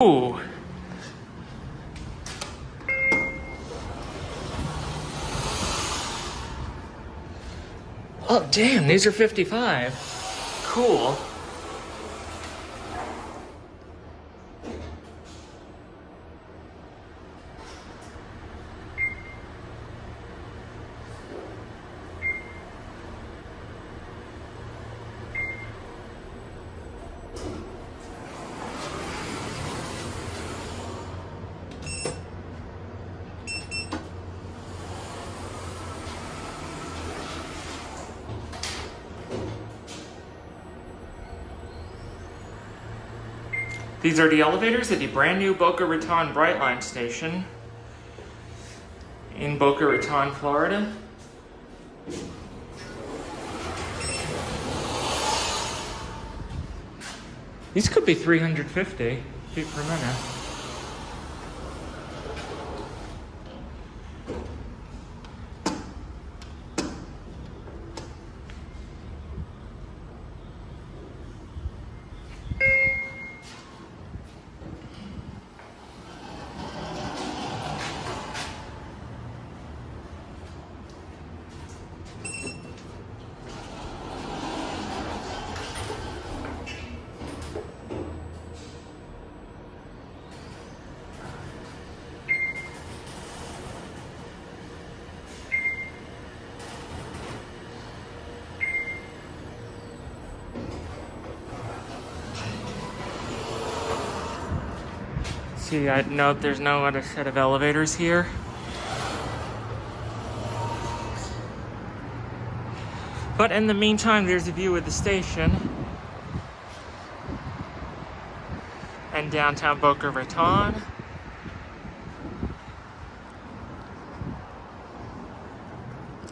Ooh. Oh, damn, these are 55. Cool. These are the elevators at the brand new Boca Raton Brightline station in Boca Raton, Florida. These could be 350 feet per minute. See, I note there's no other set of elevators here. But in the meantime, there's a view of the station and downtown Boca Raton.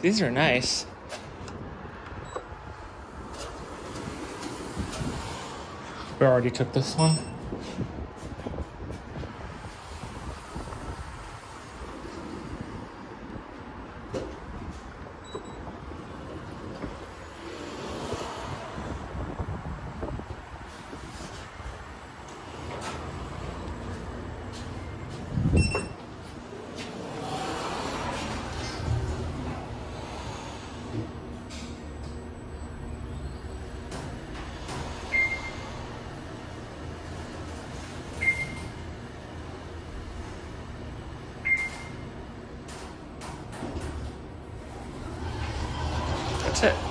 These are nice. We already took this one. that's it.